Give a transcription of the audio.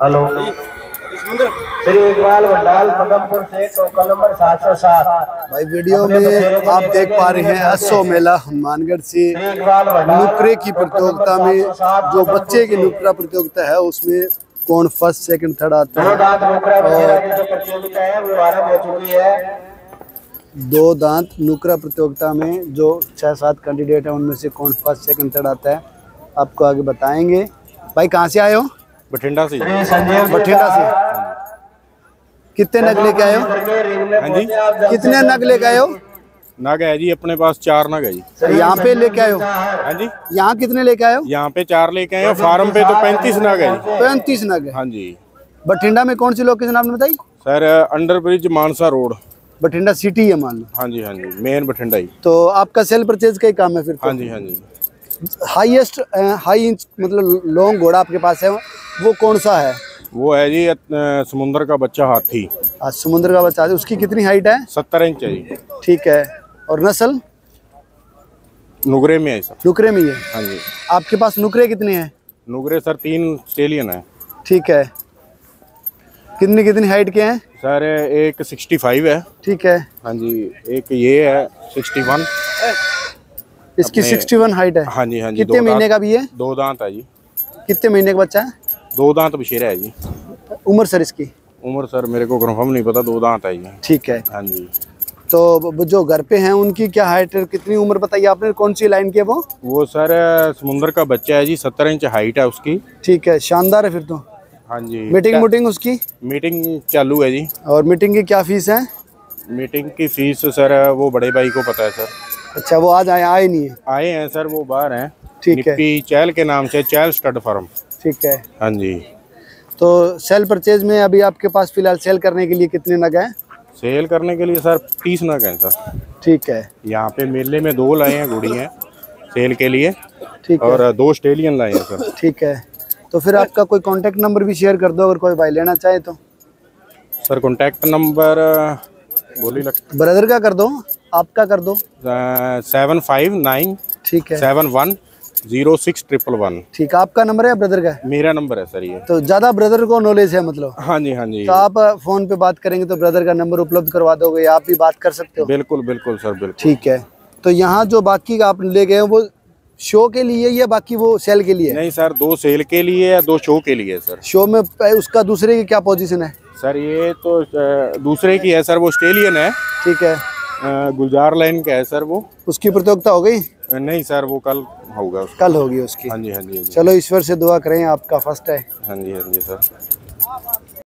Hello. Shri Iqbal Bhandal Padampur से token number सात सौ सात। भाई वीडियो में आप देख पा रहे हैं असो मेला हनुमानगढ़ से नुकरे की प्रतियोगिता में जो बच्चे की नुकरा प्रतियोगिता है उसमें कौन फ़र्स्ट सेकंड थर्ड आता है। है हो है। दो दांत नुकरा प्रतियोगिता में जो छह सात कैंडिडेट हैं उनमें से कौन फ़र्स्ट सेकंड थर्ड आता है आपको आगे बताएँगे। भाई कहाँ से आए हो? बठिंडा से बठिंडा से कितने नग लेके आए हो हाँ जी। कितने नग लेके आए हो नग है जी अपने पास चार नग है जी यहाँ पे लेके आए हो हाँ जी यहाँ कितने लेके आए हो यहाँ पे चार लेके आए हैं फार्म पे तो पैंतीस नग है पैंतीस नग है हाँ जी बठिंडा में कौन सी लोकेशन आपने बताई sir under bridge Mansa road Bathinda city है मान लो हाँ जी हाँ जी मेन बठिंडा ही तो आपका सेल परचेज का ही काम है फिर हाँ जी हाँ जी हाईएस्ट हाई इंच मतलब लॉन्ग घोड़ा आपके पास है वो कौन सा है? वो है जी समुंदर का बच्चा हाथी। आज समुद्र का बच्चा है उसकी कितनी हाइट है? सत्तर इंच है जी। ठीक है। और नस्ल? नुगरे में है सर। नुकरे में ही है। हाँ जी। आपके पास नुकरे कितने हैं? नुगरे सर तीन ऑस्ट्रेलियन है। ठीक है। कितनी कितनी हाइट के हैं? सर एक सिक्सटी फाइव है। ठीक है। हाँ जी एक ये है सिक्सटी वन इसकी सिक्सटी वन हाइट है। हाँ जी हाँ जी कितने महीने का भी है? दो दांत है जी। कितने महीने का बच्चा है? दो दांत बशेरा है जी। उम्र सर इसकी? उम्र सर मेरे को कंफर्म नहीं पता दो दांत है जी। ठीक है। हाँ जी। तो जो घर पे हैं उनकी क्या हाइट कितनी उम्र बताइए आपने? कौन सी लाइन की है वो? वो सर समुंदर का बच्चा है जी सत्तर इंच हाइट है उसकी। ठीक है शानदार है फिर तो। हाँ जी। मीटिंग मीटिंग उसकी? मीटिंग चालू है जी। और मीटिंग की क्या फ़ीस है? मीटिंग की फ़ीस सर वो बड़े भाई को पता है सर। अच्छा वो आज आए आए नहीं है। आए हैं सर वो बाहर हैं। ठीक है। चैल के नाम से चैल स्टड फार्म। ठीक है। हाँ जी। तो सेल परचेज में अभी आपके पास फ़िलहाल सेल करने के लिए कितने नग हैं? सेल करने के लिए सर तीस नग हैं सर। ठीक है। यहाँ पे मेले में दो लाए हैं गुड़ी हैं सेल के लिए ठीक और है। दो ऑस्ट्रेलियन लाए हैं सर। ठीक है। तो फिर आपका कोई कांटेक्ट नंबर भी शेयर कर दो अगर कोई भाई लेना चाहे तो। सर कॉन्टैक्ट नंबर बोली लग ब्रदर का कर दो आपका कर दो। सेवन फाइव नाइन ठीक है। Seven one zero six triple one. ठीक है आपका नंबर है ब्रदर का? मेरा नंबर है सर ये। तो ज़्यादा ब्रदर को नॉलेज है मतलब। हाँ जी हाँ जी। तो आप फ़ोन पे बात करेंगे तो ब्रदर का नंबर उपलब्ध करवा दोगे आप भी बात कर सकते हो। बिल्कुल बिल्कुल सर बिल्कुल। ठीक है। तो यहाँ जो बाकी आप ले गए वो शो के लिए या बाकी वो सेल के लिए? नहीं सर दो सेल के लिए या दो शो के लिए सर। शो में उसका दूसरे की क्या पोजीशन है? सर ये तो दूसरे की है सर वो ऑस्ट्रेलियन है। ठीक है। गुलजार लाइन का है सर वो। उसकी प्रतियोगिता हो गई? नहीं सर वो कल होगा उसका। कल होगी उसकी। हाँ जी हाँ जी हाँ जी। चलो ईश्वर से दुआ करें आपका फ़र्स्ट है। हाँ जी हाँ जी सर।